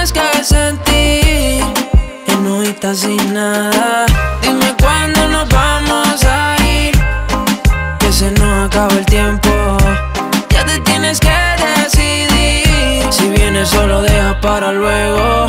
tienes que sentir que no estás sin nada. Dime cuándo nos vamos a ir, que se nos acaba el tiempo. Ya te tienes que decidir, si vienes solo deja para luego.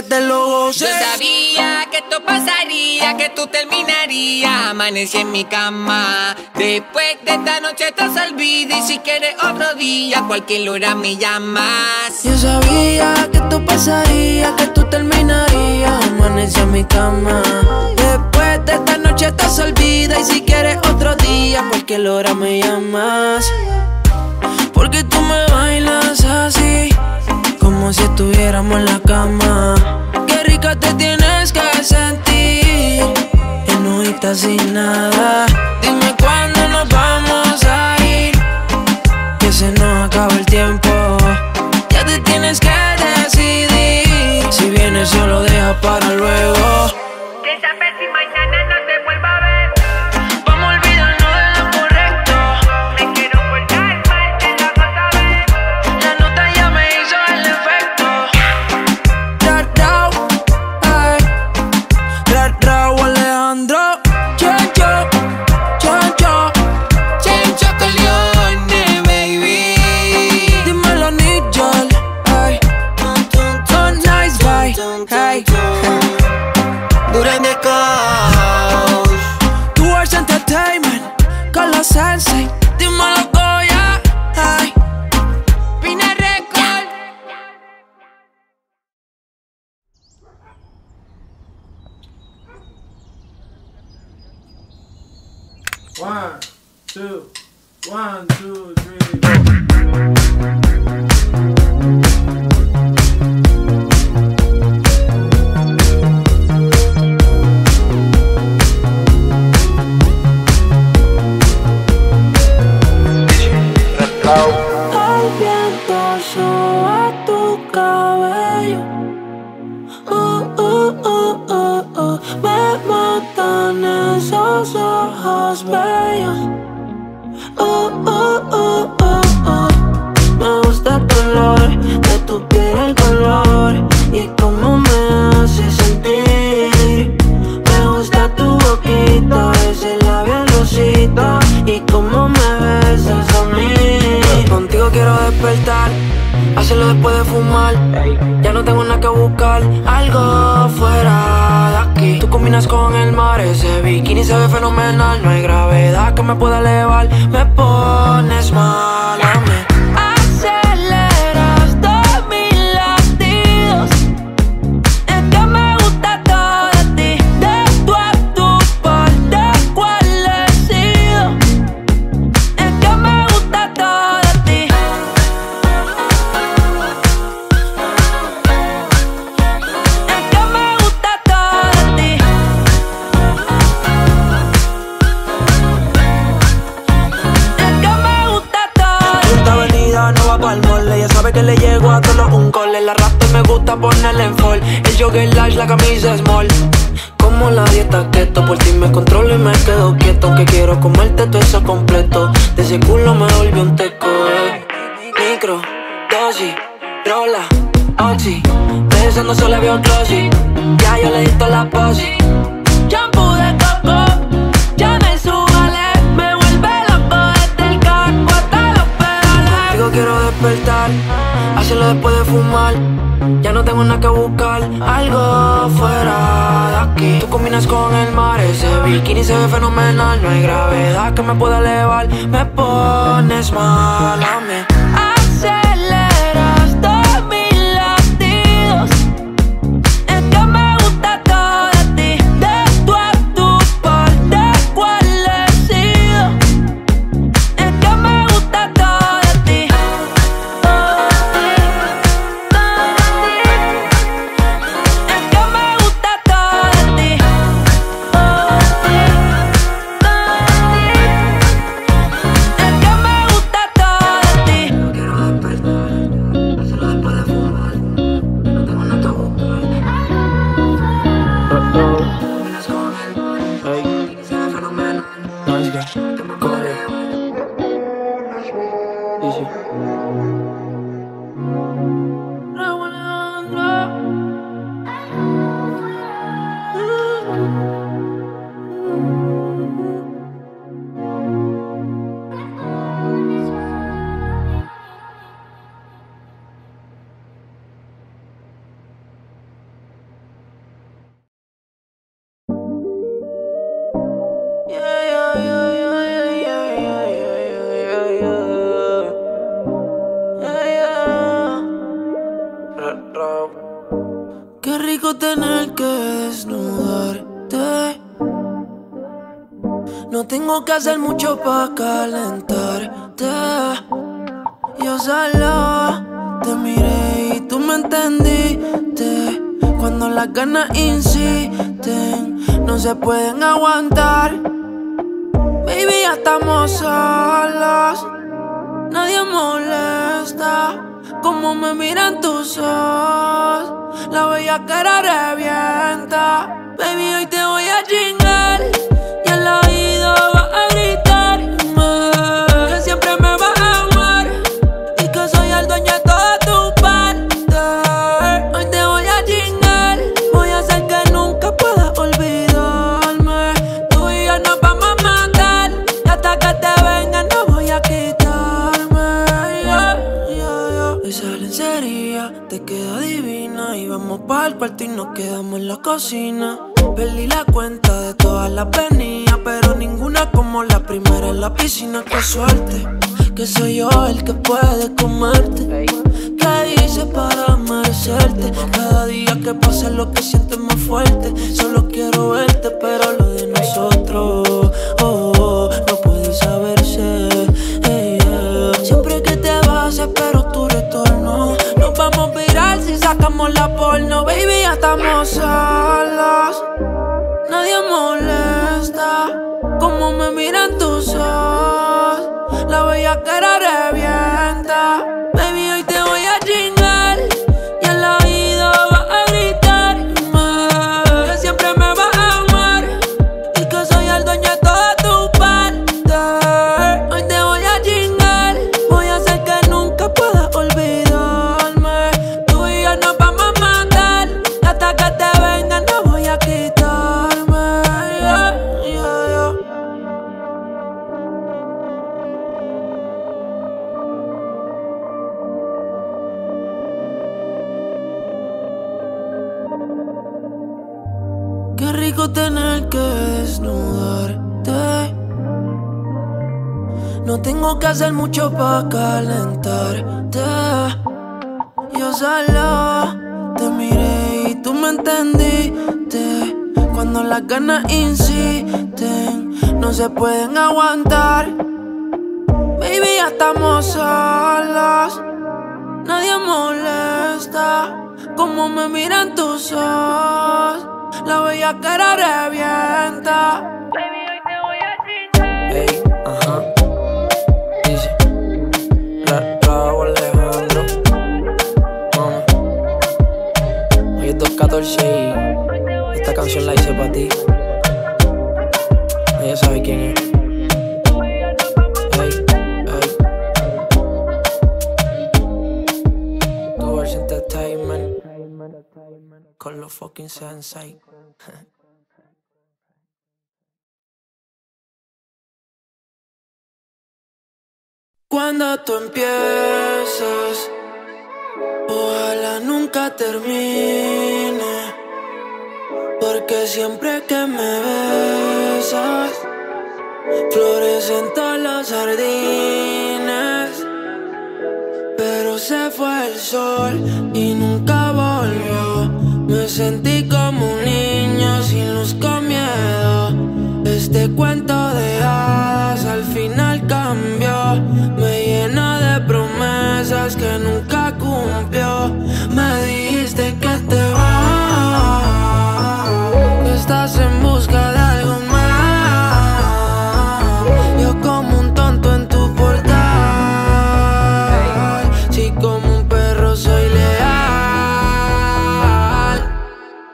Yo sabía que esto pasaría, que tú terminarías. Amanecí en mi cama. Después de esta noche estás olvida y si quieres otro día, cualquier hora me llamas. Yo sabía que esto pasaría, que tú terminarías. Amanecí en mi cama. Después de esta noche estás olvida y si quieres otro día, cualquier hora me llamas. Porque tú me bailas así como si estuviéramos en la cama. Qué rica te tienes que sentir, en no sin nada. Dime cuándo nos vamos a ir, que se nos acaba el tiempo. Ya te tienes que decidir, si vienes solo deja para luego. One, two, three. Con el mar. Ese bikini se ve fenomenal No hay gravedad que me pueda elevar. Me pones mal. Toda la posi. Shampoo de coco, ya me subale. Me vuelve loco desde el casco hasta los pedales. Digo quiero despertar, hacerlo después de fumar. Ya no tengo nada que buscar, algo fuera de aquí. Tú combinas con el mar, ese bikini se ve fenomenal. No hay gravedad que me pueda elevar, me pones mal a mí. Que hacer mucho para calentarte. Yo solo te miré y tú me entendiste. Cuando las ganas insisten, no se pueden aguantar. Baby, ya estamos solos. Nadie molesta como me miran tus ojos. La bella cara revienta. Baby, hoy te voy a chingar. Y nos quedamos en la cocina. Perdí la cuenta de todas las venidas, pero ninguna como la primera en la piscina. Qué suerte, que soy yo el que puede comerte. ¿Qué hice para merecerte? Cada día que pasa lo que siento es más fuerte. Solo quiero verte, pero lo de nosotros oh, sacamos la porno, baby, ya estamos solos. Nadie molesta como me miran tus Tengo que hacer mucho para calentarte. Yo solo te miré y tú me entendiste. Cuando las ganas insisten, no se pueden aguantar. Baby, ya estamos solos. Nadie molesta como me miran tus ojos. La bella cara revienta. Baby, Raúl Alejandro. Mama. 14 y esta canción la hice para ti. Ella sabe quién es. Ey, ey. Doers Entertainment con los fucking sensei. Cuando tú empiezas, ojalá nunca termine. Porque siempre que me besas, florecen todas las jardines. Pero se fue el sol y nunca volvió. Me sentí como un niño sin luz con miedo. Este cuento que nunca cumplió. Me dijiste que te vas, que estás en busca de algo más. Yo como un tonto en tu portal. Si como un perro soy leal.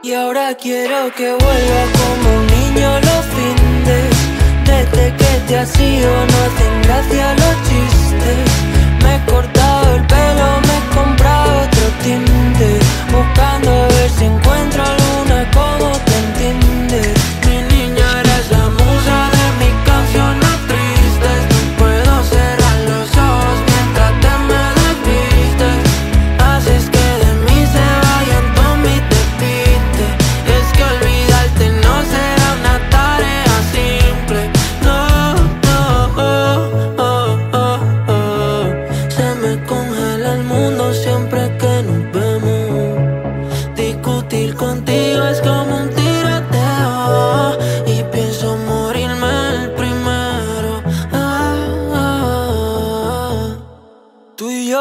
Y ahora quiero que vuelva como un niño los findes. Desde que te has ido no hacen gracia los chistes. Me he comprado otro tinte. Buscando a ver si encuentro alguna como te.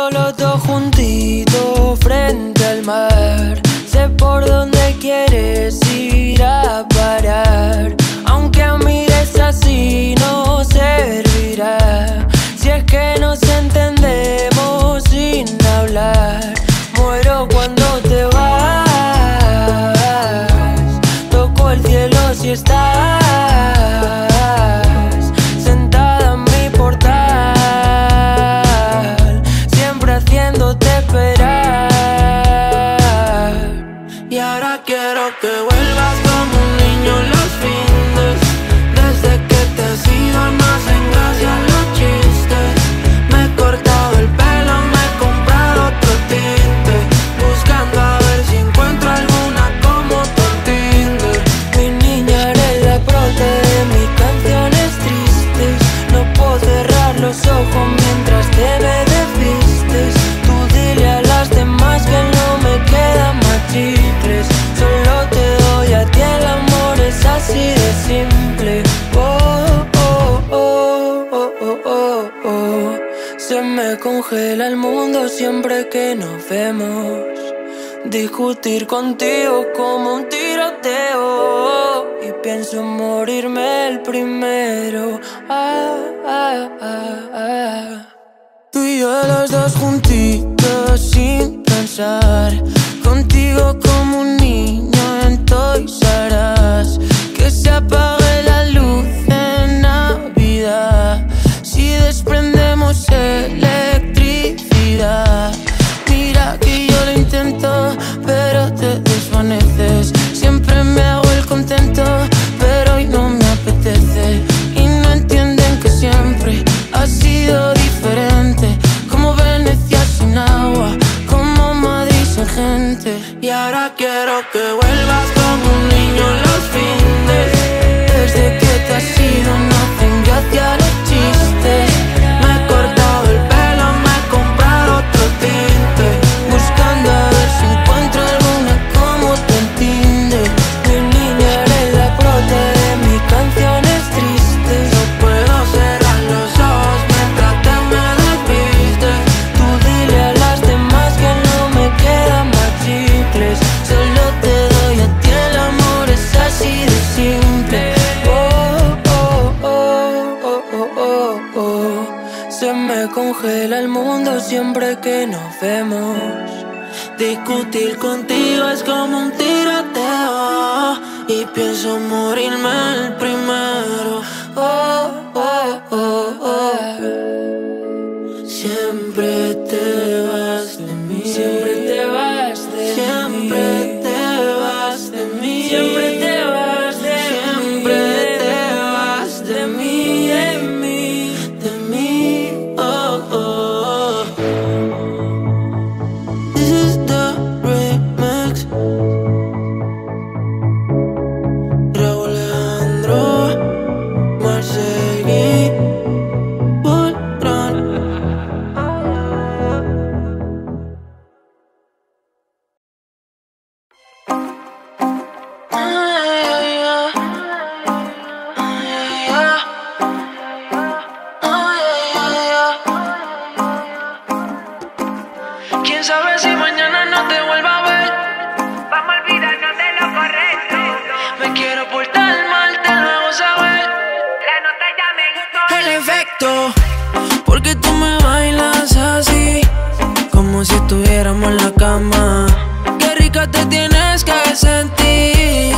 Yo los dos juntitos frente al mar. Sé por dónde quieres ir a parar. Aunque mires así no servirá. Si es que nos entendemos sin hablar. Muero cuando te vas. Toco el cielo si estás el mundo siempre que nos vemos. Discutir contigo como un tiroteo. Y pienso en morirme el primero. Ah, ah, ah, ah. Tú y yo los dos juntitos sin pensar. Contigo como un niño en Toys R. Que se apague la luz en Navidad. Si desprendemos Mira que yo lo intento, pero te desvaneces. Siempre me hago el contento, pero hoy no me apetece. Y no entienden que siempre ha sido diferente. Como Venecia sin agua, como Madrid sin gente. Y ahora quiero que vuelvas Se me congela el mundo siempre que nos vemos. Discutir contigo es como un tiroteo. Y pienso morirme el primero. Oh, oh, oh, oh. Siempre tienes que sentir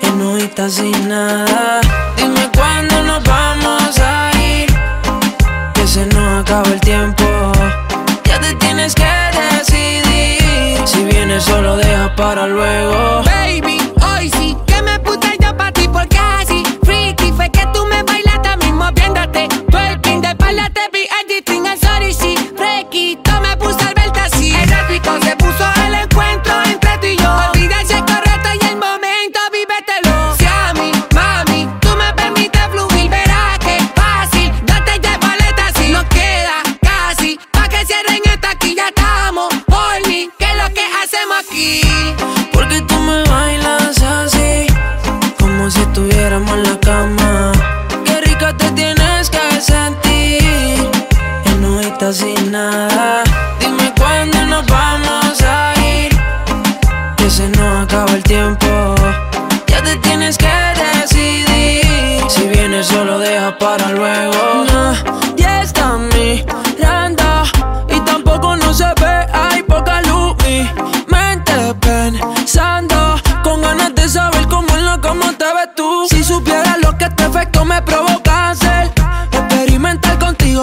que no estás sin nada. Dime cuándo nos vamos a ir, que se nos acaba el tiempo. Ya te tienes que decidir, si vienes solo deja para luego. Baby, hoy sí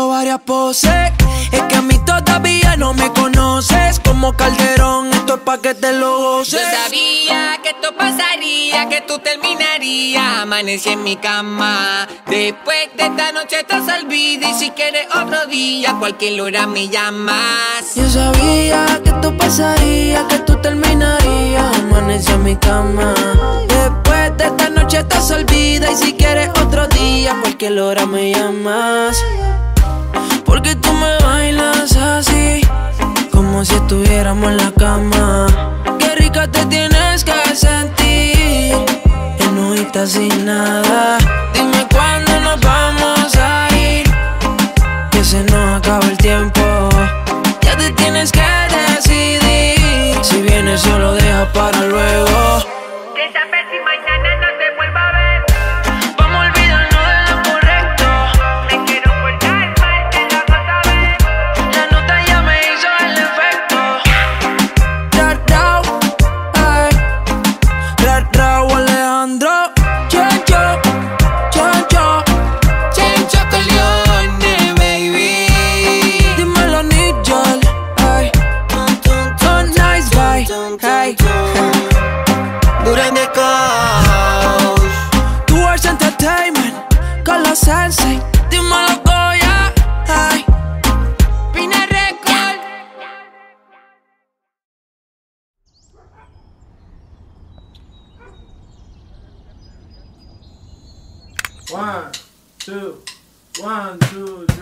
varias poses. Es que a mí todavía no me conoces. Como Calderón, esto es pa' que te lo goces. Yo sabía que esto pasaría, que tú terminarías. Amanecí en mi cama. Después de esta noche estás al. Y si quieres otro día, cualquier hora me llamas. Yo sabía que esto pasaría, que tú terminarías. Amanecí en mi cama. Después de esta noche estás al. Y si quieres otro día, cualquier hora me llamas. Porque tú me bailas así, como si estuviéramos en la cama. Qué rica te tienes que sentir, en hojitas sin nada. Dime cuándo nos vamos a ir, que se nos acaba el tiempo. Ya te tienes que decidir, si vienes solo deja para luego. One, two,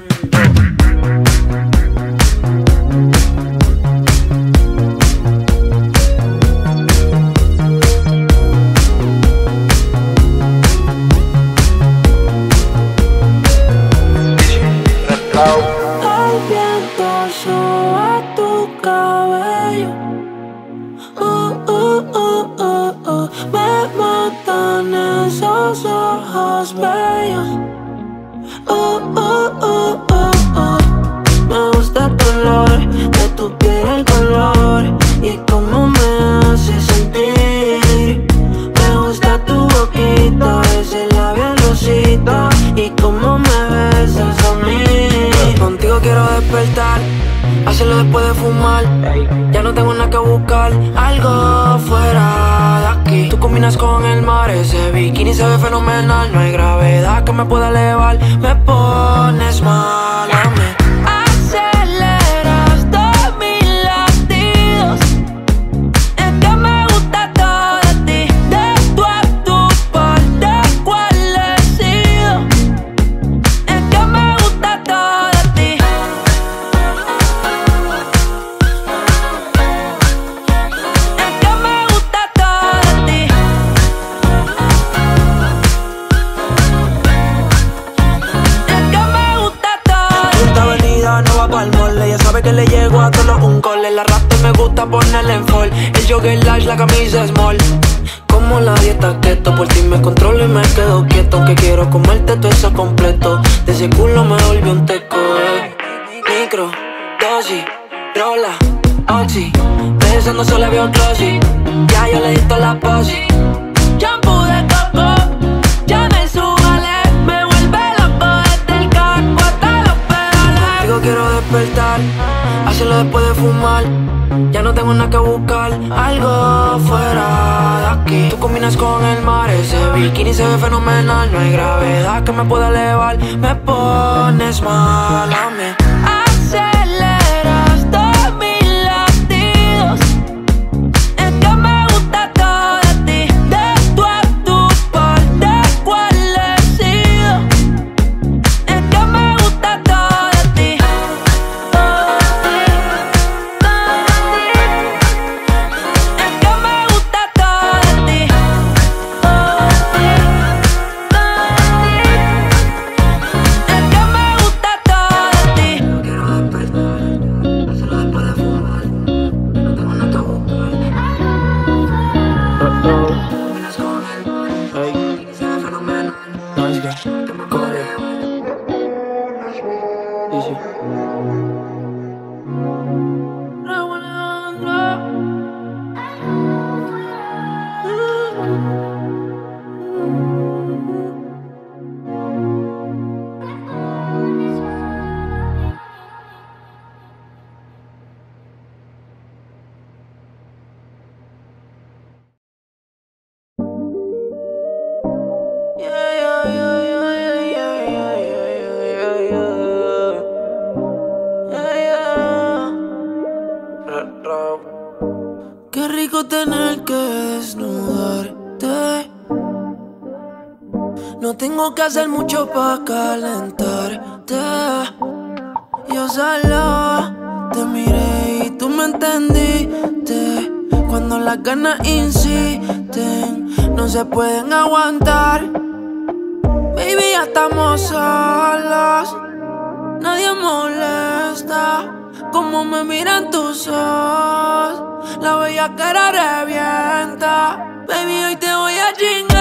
que hacer mucho para calentarte. Yo solo te miré y tú me entendiste. Cuando las ganas insisten, no se pueden aguantar. Baby, ya estamos solos. Nadie molesta como me miran tus ojos. La bella cara revienta. Baby, hoy te voy a chingar.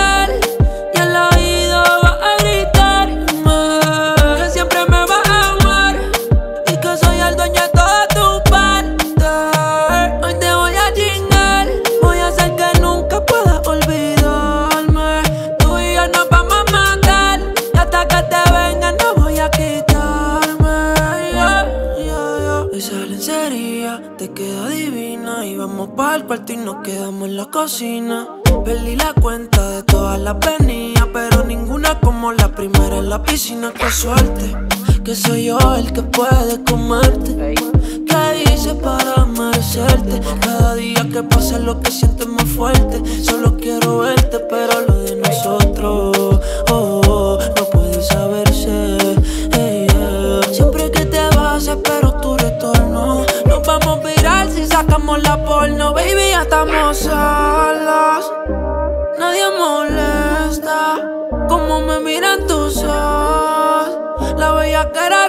y nos quedamos en la cocina. Perdí la cuenta de todas las venidas, pero ninguna como la primera en la piscina. Qué suerte, que soy yo el que puede comerte. ¿Qué hice para merecerte? Cada día que pasa lo que siento más fuerte. Solo quiero verte, pero lo de nosotros, oh, oh, oh. Hagamos la porno, baby, ya estamos solos. Nadie molesta como me miran tus ojos. La bella cara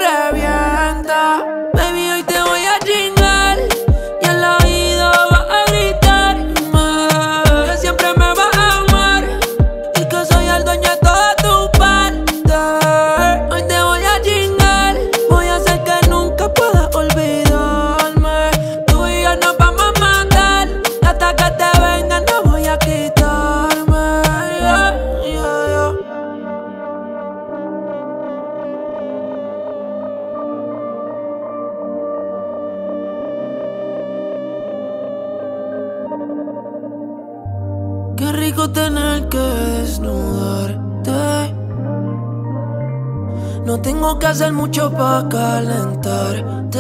hacer mucho para calentarte.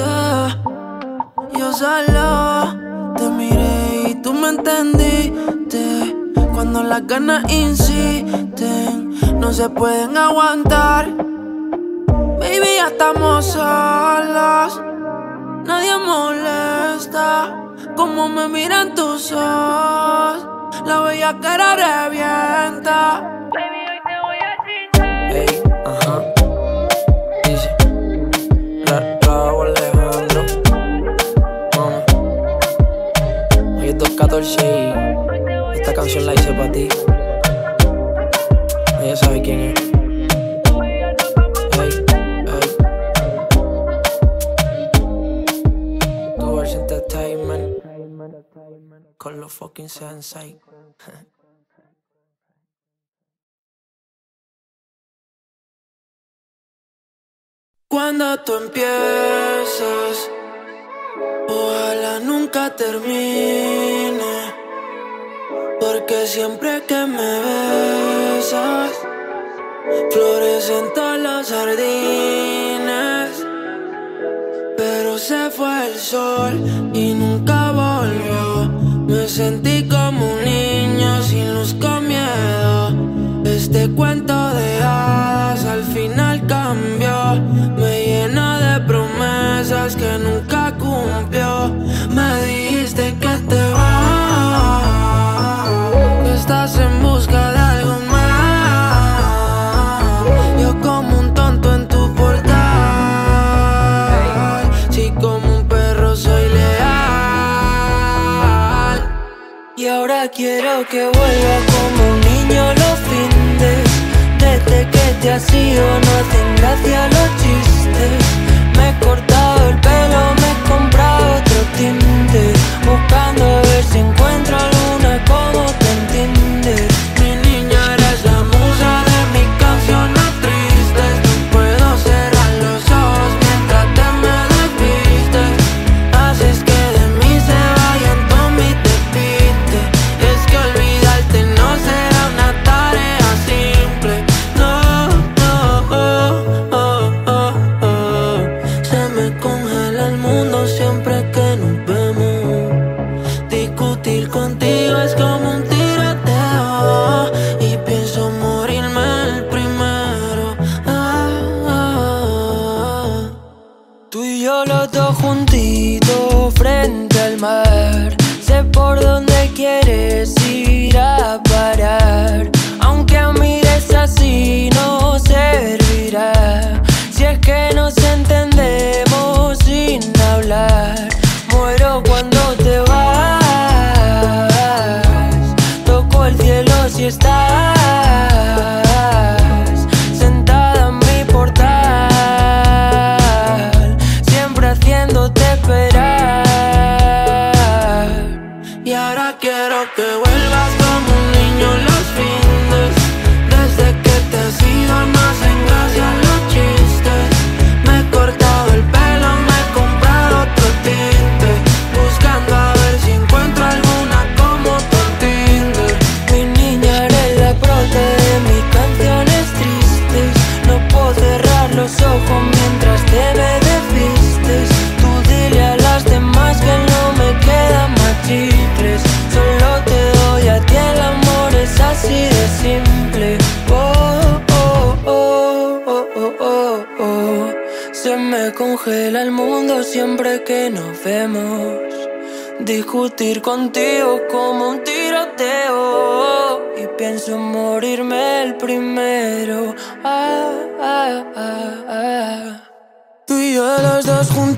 Yo solo te miré y tú me entendiste. Cuando las ganas insisten, no se pueden aguantar. Baby, ya estamos solos. Nadie molesta como me miran tus ojos. La bella cara revienta. Cuando tú empiezas, ojalá nunca termine. Porque siempre que me besas, florecen todas las jardines. Pero se fue el sol y nunca va me sentí como un niño sin luz con miedo. Este cuento de hadas al final cambió. Me llenó de promesas que nunca cumplió. Me dijiste que te vas, que estás en busca de Y ahora quiero que vuelva como un niño los findes. Desde que te has ido no hacen gracia los chistes. Me he cortado el pelo, me he comprado otro tinte. Buscando a ver si encuentro alguna como. discutir contigo como un tiroteo y pienso morirme el primero. Ah, ah, ah, ah, Tú y yo los dos juntos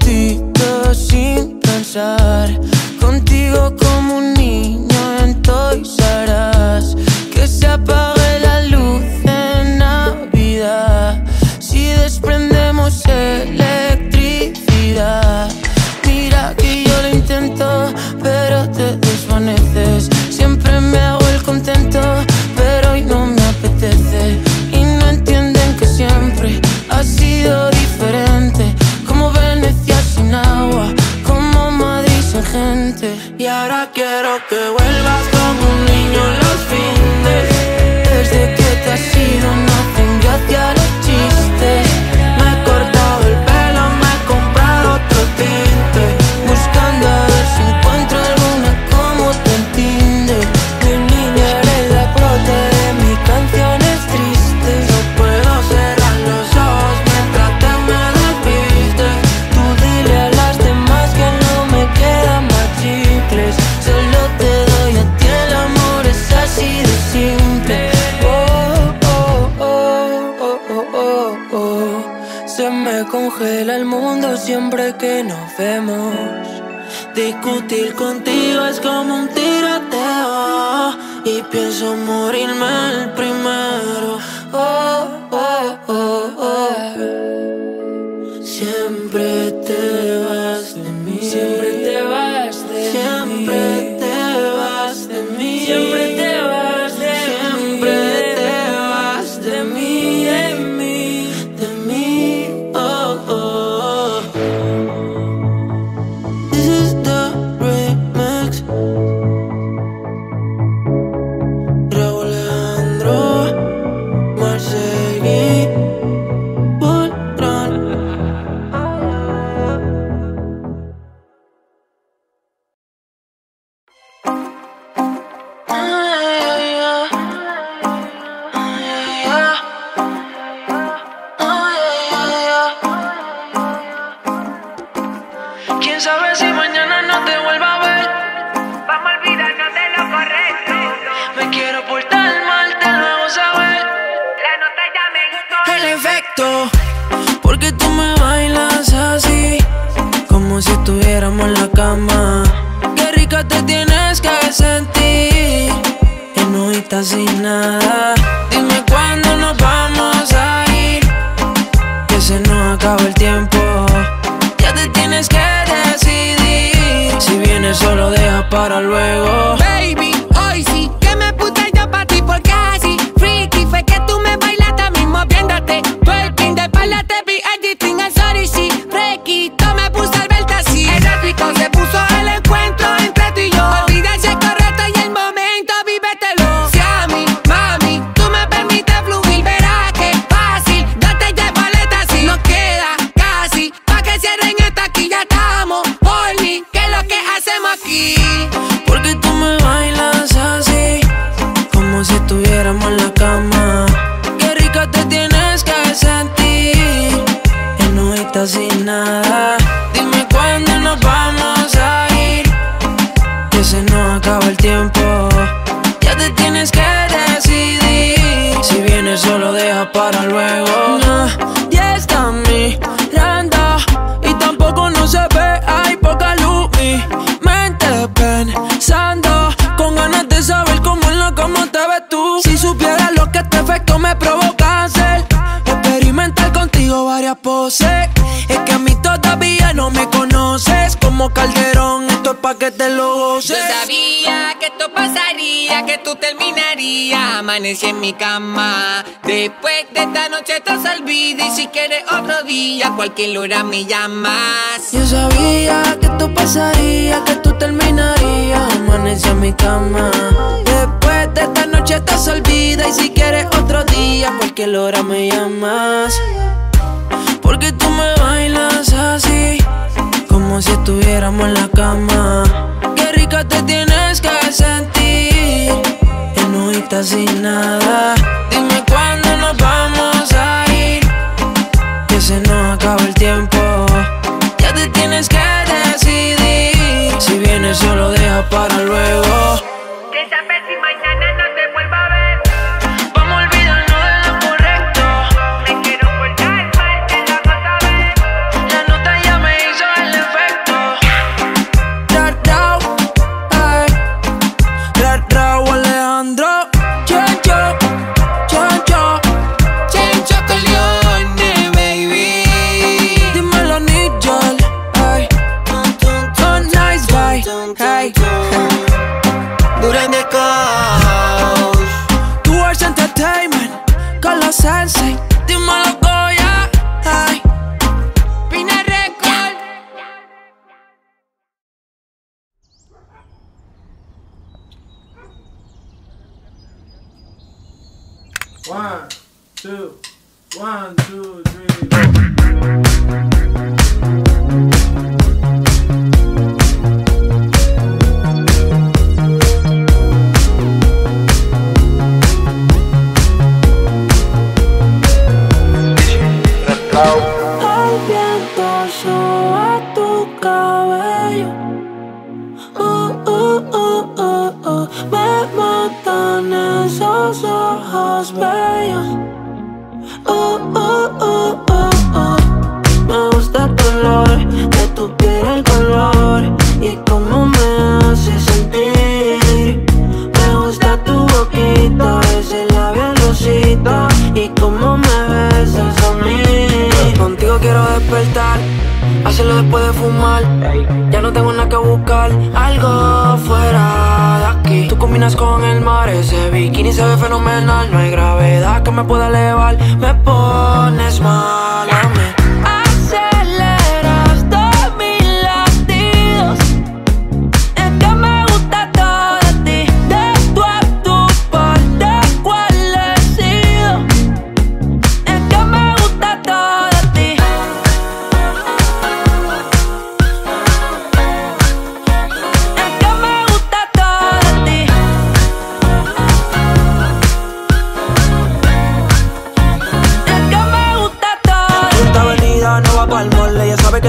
que tú terminarías. Amanecí en mi cama. Después de esta noche estás al vida y si quieres otro día, cualquier hora me llamas. Yo sabía que tú pasarías, que tú terminarías. Amanecí en mi cama. Después de esta noche estás al vida y si quieres otro día, cualquier hora me llamas.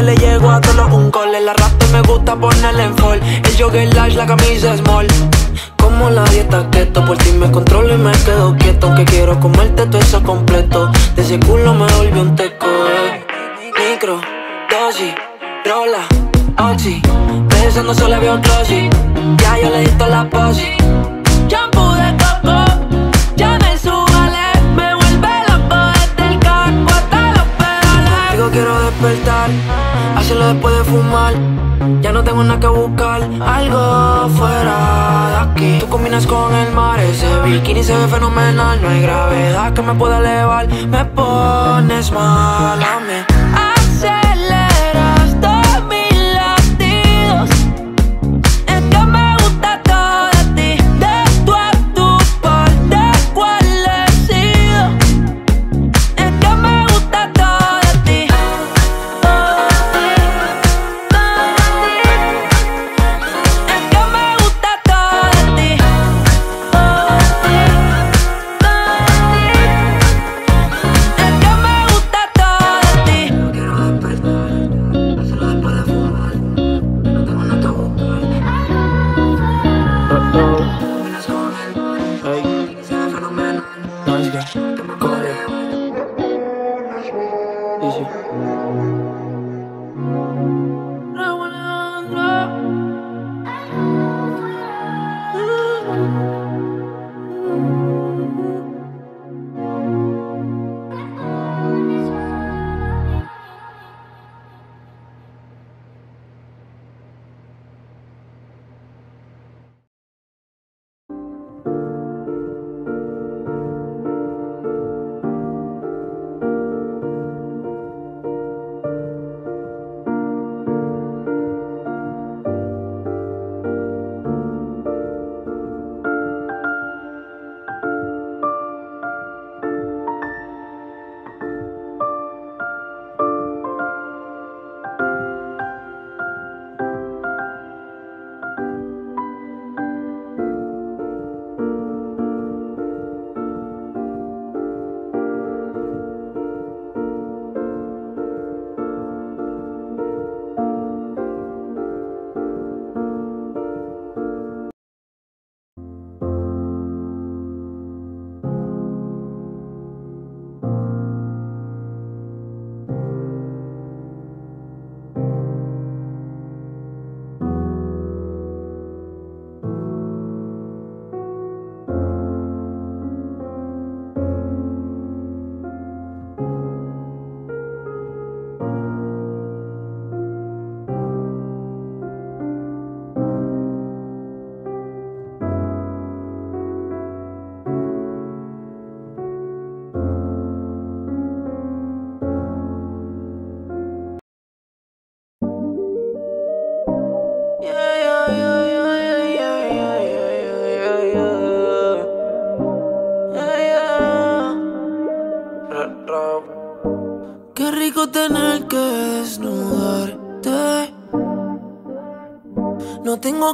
Le llego a todos un cole La rasta me gusta ponerle en fall. El jogger large, la camisa small. Como la dieta keto Por ti me controlo y me quedo quieto. Aunque quiero comerte todo eso completo. De ese culo me volvió un teco eh. Micro, dosis, rola, oxi. Pensando solo veo glossy. Ya yo le di la posi. Shampoo despertar Hacerlo después de fumar ya no tengo nada que buscar, algo fuera de aquí. Tú combinas con el mar, ese bikini se ve fenomenal. No hay gravedad que me pueda elevar, me pones mal a mí.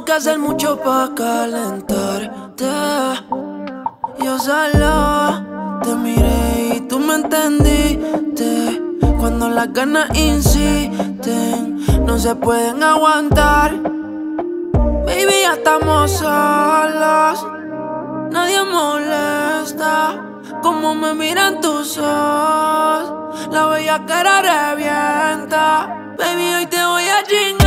Tengo que hacer mucho para calentarte. Yo solo te miré y tú me entendiste. Cuando las ganas insisten, no se pueden aguantar. Baby, ya estamos solos. Nadie molesta como me miran tus ojos. La bella cara revienta. Baby, hoy te voy a chingar.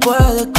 puedo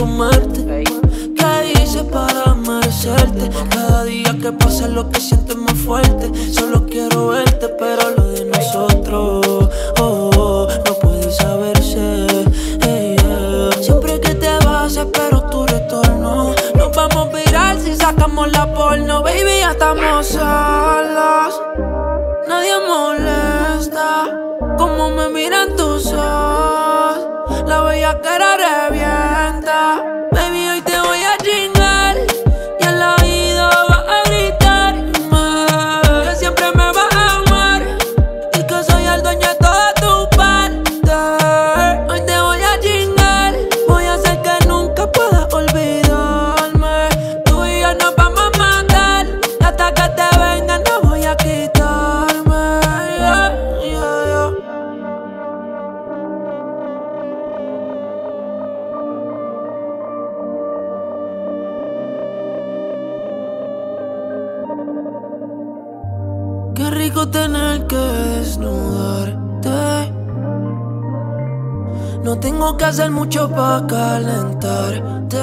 hacer mucho para calentarte.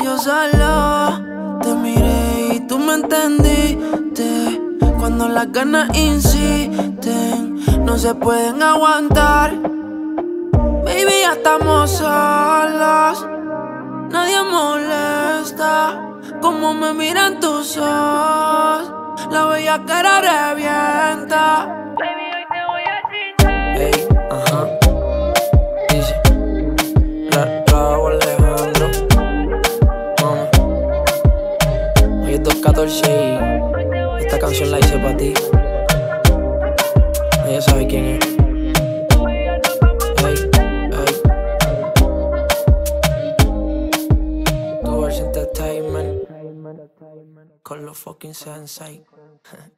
Yo solo te miré y tú me entendiste. Cuando las ganas insisten, no se pueden aguantar. Baby, ya estamos solos. Nadie molesta como me miran tus ojos. La bella cara revienta. Gustavo Alejandro. Mami. Hoy es 214 y esta canción la hice para ti. Ella sabe quién es. Hey. Entertainment. Con los fucking sensei.